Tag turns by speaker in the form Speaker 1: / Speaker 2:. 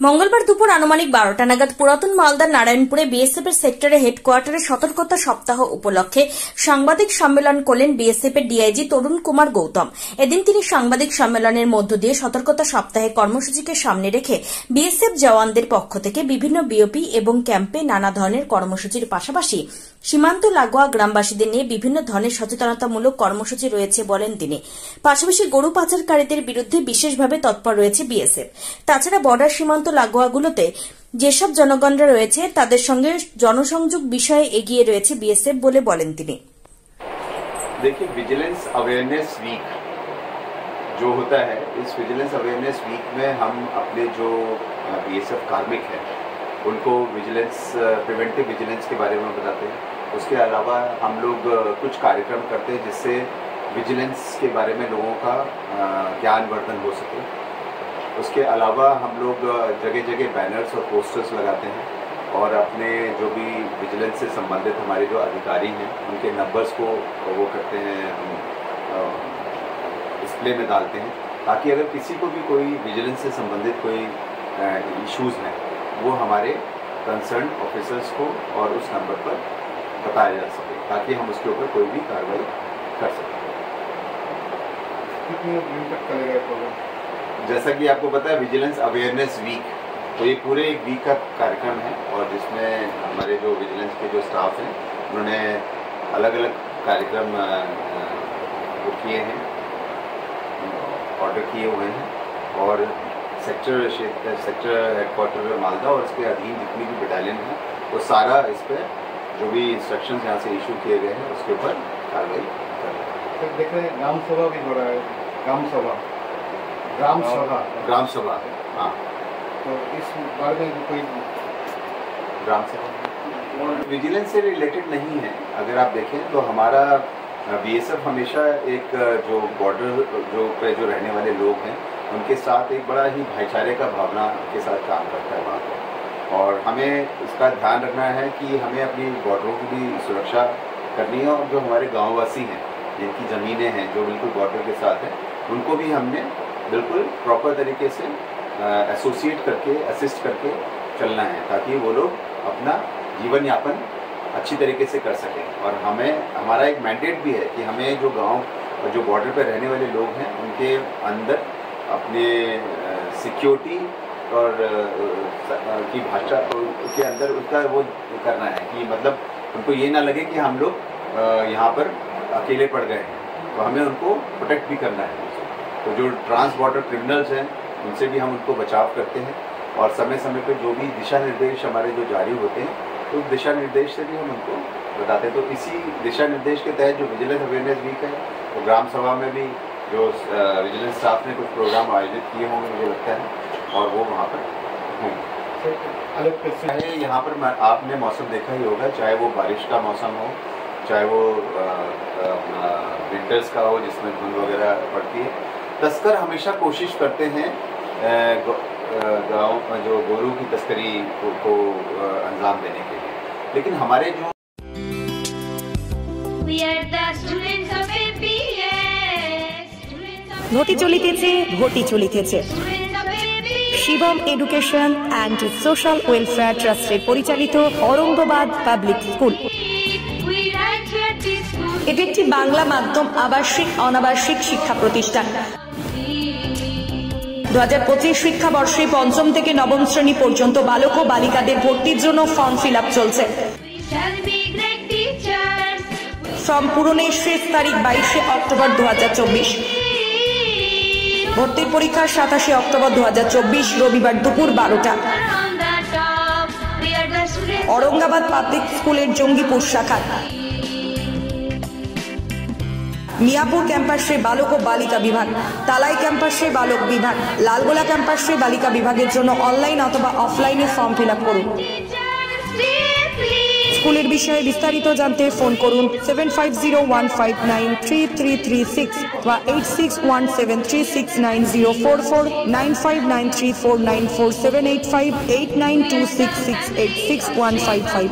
Speaker 1: মঙ্গলবার দুপুর আনুমানিক বারোটা নাগাদ পুরাতন মালদার নারায়ণপুরে বিএসএফ এর সেক্টরে হেডকোয়ার্টারে সতর্কতা সপ্তাহ উপলক্ষে সাংবাদিক সম্মেলন করলেন বিএসএফ এর ডিআইজি তরুণ কুমার গৌতম। এদিন তিনি সাংবাদিক সম্মেলনের মধ্য দিয়ে সতর্কতা সপ্তাহে কর্মসূচিকে সামনে রেখে বিএসএফ জওয়ানদের পক্ষ থেকে বিভিন্ন বিওপি এবং ক্যাম্পে নানা ধরনের কর্মসূচির পাশাপাশি সীমান্ত লাগোয়া গ্রামবাসীদের নিয়ে বিভিন্ন ধরনের সচেতনতামূলক কর্মসূচি রয়েছে বলেন তিনি। পাশাপাশি গরু পাচারকারীদের বিরুদ্ধে বিশেষভাবে তৎপর রয়েছে বিএসএফ। তাছাড়া বর্ডার সীমান্ত লাগোয়াগুলোতে যেসব জনগণরা রয়েছে তাদের সঙ্গে জনসংযোগ বিষয়ে এগিয়ে রয়েছে বিএসএফ বলে বলেন তিনি
Speaker 2: देखिए विजिलेंस अवेयरनेस वीक जो होता है इस विजिलेंस अवेयरनेस वीक में हम अपने जो बीएसएफ कार्मिक हैं उनको विजिलेंस प्रिवेंटिव विजिलेंस के बारे में बताते हैं उसके अलावा हम लोग कुछ कार्यक्रम करते हैं जिससे विजिलेंस के बारे में लोगों का ज्ञान वर्धन हो सके उसके अलावा हम लोग जगह जगह बैनर्स और पोस्टर्स लगाते हैं और अपने जो भी विजिलेंस से संबंधित हमारे जो अधिकारी हैं, उनके नंबर्स को वो करते हैं, हम डिस्प्ले में डालते हैं ताकि अगर किसी को भी कोई विजिलेंस से संबंधित कोई इश्यूज़ हैं, वो हमारे कंसर्न ऑफिसर्स को और उस नंबर पर बताया जा सके ताकि हम उसके ऊपर कोई भी कार्रवाई कर सकें।
Speaker 3: कितने दिन तक चलेगा
Speaker 2: जैसा कि आपको पता है विजिलेंस अवेयरनेस वीक तो ये पूरे एक वीक का कार्यक्रम है और जिसमें हमारे जो विजिलेंस के जो स्टाफ हैं, उन्होंने अलग अलग कार्यक्रम वो किए हैं ऑर्डर किए हुए हैं और सेक्टर सेक्टर हेडक्वार्टर मालदा और इसके अधीन जितनी भी बटालियन है, वो सारा इस पर जो भी इंस्ट्रक्शन यहाँ से इशू किए गए हैं, उसके ऊपर कार्रवाई कर रहे हैं।
Speaker 3: देख रहे हैं ग्राम सभा भी हो रहा है ग्राम सभा। ग्राम सभा।
Speaker 2: ग्राम सभा हाँ।
Speaker 3: तो इस बारे में कोई
Speaker 2: ग्राम सभा? विजिलेंस से रिलेटेड नहीं है। अगर आप देखें तो हमारा बीएसएफ हमेशा एक जो बॉर्डर जो पे जो रहने वाले लोग हैं उनके साथ एक बड़ा ही भाईचारे का भावना के साथ काम करता है वहाँ पर और हमें इसका ध्यान रखना है कि हमें अपनी बॉर्डरों की भी सुरक्षा करनी है और जो हमारे गाँववासी हैं जिनकी ज़मीनें हैं जो बिल्कुल बॉर्डर के साथ हैं उनको भी हमने बिल्कुल प्रॉपर तरीके से एसोसिएट करके असिस्ट करके चलना है, ताकि वो लोग अपना जीवन यापन अच्छी तरीके से कर सकें। और हमें, हमारा एक मैंडेट भी है कि हमें जो गाँव और जो बॉर्डर पर रहने वाले लोग हैं, उनके अंदर अपने सिक्योरिटी और की भाषा के अंदर उसका वो करना है कि मतलब उनको ये ना लगे कि हम लोग यहाँ पर अकेले पड़ गए हैं। तो हमें उनको प्रोटेक्ट भी करना है। तो जो ट्रांस बॉर्डर क्रिमिनल्स हैं उनसे भी हम उनको बचाव करते हैं और समय समय पर जो भी दिशा निर्देश हमारे जो जारी होते हैं तो उस दिशा निर्देश से भी हम उनको बताते हैं। तो इसी दिशा निर्देश के तहत जो विजिलेंस अवेयरनेस वीक है तो ग्राम सभा में भी जो विजिलेंस स्टाफ ने कुछ प्रोग्राम आयोजित किए होंगे मुझे लगता है और वो वहाँ पर होंगे
Speaker 3: अलग
Speaker 2: चाहे यहाँ पर आपने मौसम देखा ही होगा चाहे वो बारिश का मौसम हो चाहे वो विंटर्स का हो जिसमें धुंध वगैरह पड़ती है तस्कर हमेशा कोशिश करते हैं गांव जो गोरू की तस्करी को, को अ, अंजाम देने के लिए लेकिन हमारे जो
Speaker 4: We are the students of APS. Students of
Speaker 5: ঘটি চলিতেছে ঘটি চলিতেছে
Speaker 4: students of APS.
Speaker 5: Shivam education and social welfare ট্রাস্টের পরিচালিত Aurangabad public school
Speaker 4: We write here this school.
Speaker 5: এটি একটি বাংলা মাধ্যম আবাসিক অনাবাসিক শিক্ষা প্রতিষ্ঠান দু হাজার পঁচিশ শিক্ষাবর্ষে পঞ্চম থেকে নবম শ্রেণি পর্যন্ত বালক ও বালিকাদের ভর্তির জন্য ফর্ম ফিল আপ চলছে. ফর্ম পূরণের শেষ তারিখ বাইশে অক্টোবর দু হাজার চব্বিশ। ভর্তির পরীক্ষা সাতাশে অক্টোবর দু হাজার চব্বিশ রবিবার দুপুর বারোটা। অরঙ্গাবাদ পাবলিক স্কুলের জঙ্গিপুর শাখা। মিয়াপুর ক্যাম্পাসে বালক ও বালিকা বিভাগ, তালাই ক্যাম্পাসে বালক বিভাগ, লালগোলা ক্যাম্পাসে বালিকা বিভাগের জন্য অনলাইন অথবা অফলাইনে ফর্ম ফিল করুন। স্কুলের বিষয়ে বিস্তারিত জানতে ফোন করুন seven five zero one five nine three three three six বা eight six one seven three six nine zero four four nine five nine three four nine four seven eight five eight nine two
Speaker 4: six six eight, six one five five.